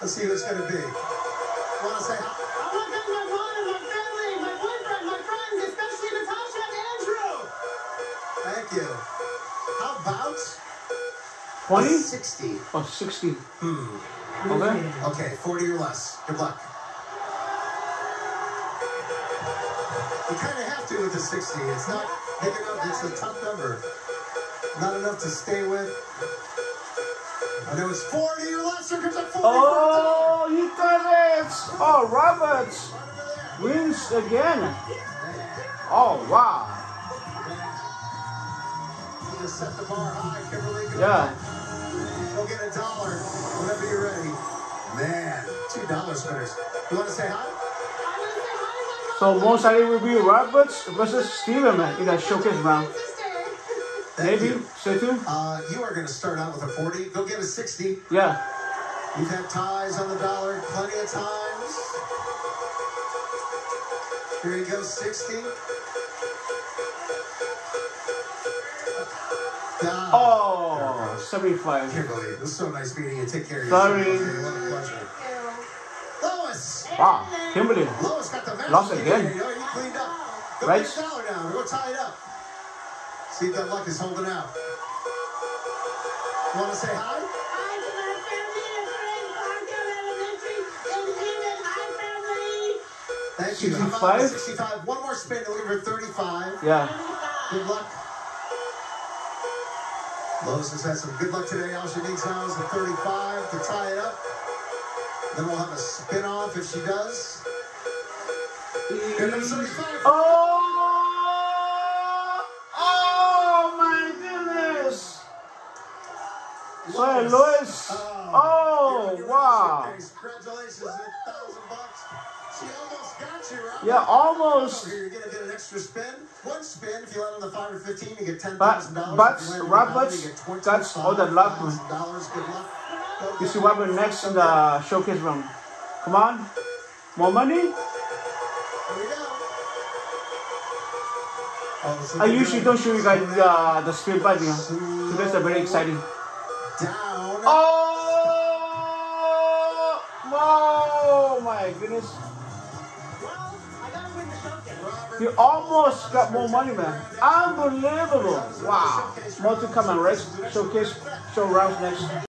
Let's see who it's going to be. Want to say hi? I want to thank my mom and my family, my boyfriend, my friends, especially Natasha and Andrew. Thank you. How about 20 60? or 60? Hmm. Okay. Okay, 40 or less. Good luck. You kind of have to with the 60. It's not big enough. It's a tough number. Not enough to stay with. I know it's 40 or. Here comes a 40. Oh, you got it! Oh, Roberts there. wins again. Oh, wow. Just set the bar high, Kimberly. Good Yeah. Go get a dollar whenever you're ready. Man, two dollar spinners. You want to say hi? I want to say hi my So most likely will be Roberts versus Steven man, in that showcase round. My sister. Thank Maybe, you. say two? Uh, you are going to start out with a 40. Go get a 60. Yeah. You've had ties on the dollar plenty of times. Here you go, 60. Ah, Oh, 75. Kimberly, it was so nice meeting you. Take care of Sorry. yourself. What a pleasure. Lois! Wow, Kimberly. Lois got the match. Lost You again. You, know, you cleaned up. Go Right. get a dollar down. Go tie it up. See if that luck is holding out. Want to say hi? Hi to my family and friends, Parkdale Elementary, and Emmett. Hi, family. Thank you. 65? 65? One more spin. Looking for 35. Yeah. Good luck. Lois has had some good luck today. All she needs now is the 35 to tie it up. Then we'll have a spin off if she does. Here comes 35. Oh! Oh Sorry, Lois. Oh, you're wow. Congratulations, a thousand bucks. She almost got you, Robert. Yeah, almost. You're gonna get an extra spin. One spin. If you land on the five or fifteen, you get But- but If you land on the Roberts dollar, got all the luck, Good luck. Go You see it. what happened next in the showcase room. Come on. More money? Here we go. Oh, I usually don't show you guys uh, the speed bike, you know. So that's uh, very exciting. Down. Oh! Whoa! My goodness. Well, I gotta win the showcase. You almost got more money, man. Unbelievable. Wow. More to come on race showcase show rounds next.